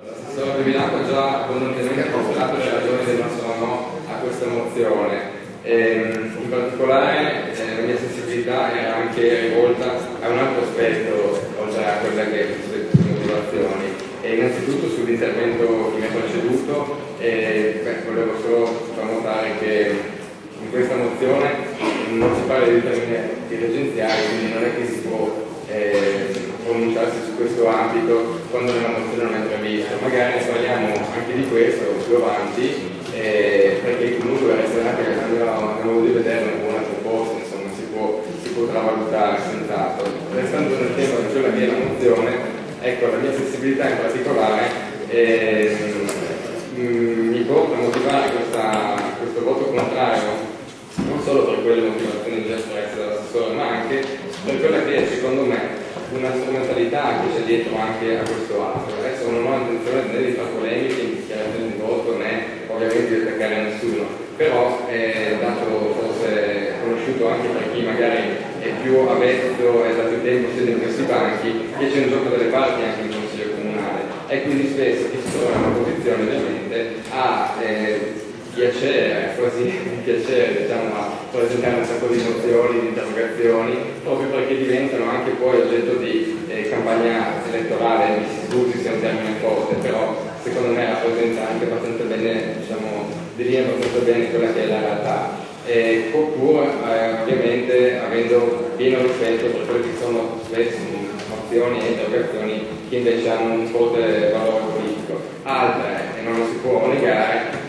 L'assessore Milano ha già abbondantemente illustrato le ragioni del nostro no a questa mozione. Ehm, in particolare eh, la mia sensibilità era anche rivolta a un altro aspetto, oltre a quella che sono le motivazioni. E innanzitutto sull'intervento che mi ha preceduto, eh, beh, volevo solo far notare che in questa mozione non si parla di termini dirigenziali, quindi non è che si può eh, questo ambito quando nella mozione non è previsto. Magari ne parliamo anche di questo più avanti, eh, perché comunque resterà che abbiamo modo di vedere una buona proposta, insomma si può, si potrà valutare senz'altro. Restando nel tema di quella che è la mozione, ecco la mia sensibilità in particolare eh, mi porta a motivare questa, questo voto contrario non solo per quelle motivazioni già espresse dall'assessore, ma anche per quella che secondo me una strumentalità che c'è dietro anche a questo atto. Adesso non ho intenzione di fare polemiche in dichiarazione di voto né ovviamente di attaccare a nessuno, però è dato forse conosciuto anche per chi magari è più avvezzo e da più tempo siede in questi banchi, che c'è un gioco delle parti anche in consiglio comunale e quindi spesso chi si trova in una posizione ovviamente ha eh, piacere, quasi piacere diciamo, a presentare un sacco di mozioni, di interrogazioni, proprio perché diventano anche poi oggetto di eh, campagna elettorale, mi si scusi sia un termine forte, però secondo me rappresenta anche abbastanza bene, diciamo, delinea abbastanza bene quella che è la realtà. Eh, oppure eh, ovviamente avendo pieno rispetto per quelle che sono spesso mozioni e interrogazioni che invece hanno un forte valore politico. Altre, e non lo si può negare, eh,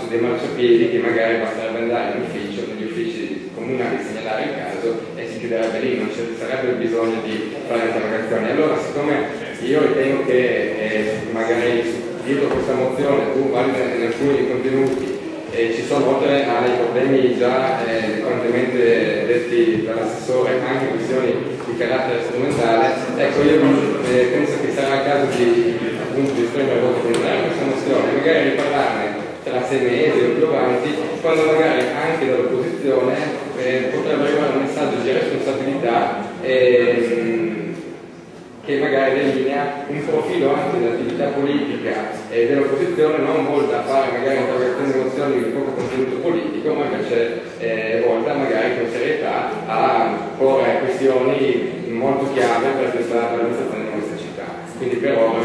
su dei marciapiedi che magari basterebbe andare in ufficio, negli uffici comunali, segnalare il caso e si chiuderebbe lì, non ci sarebbe bisogno di fare interrogazioni. Allora, siccome io ritengo che eh, magari dietro questa mozione, tu valida in alcuni contenuti, e ci sono oltre ai problemi già eh, detti dall'assessore anche questioni di carattere strumentale, ecco io eh, penso che sarà il caso di, appunto, di esprimere sei mesi o più avanti, quando magari anche dall'opposizione eh, potrebbe arrivare un messaggio di responsabilità eh, che magari delinea un profilo anche dell'attività politica eh, dell'opposizione non volta a fare magari interpretazioni emozioni di poco contenuto politico, ma invece eh, volta magari con serietà a porre questioni molto chiave per questa amministrazione di questa città. Quindi per ora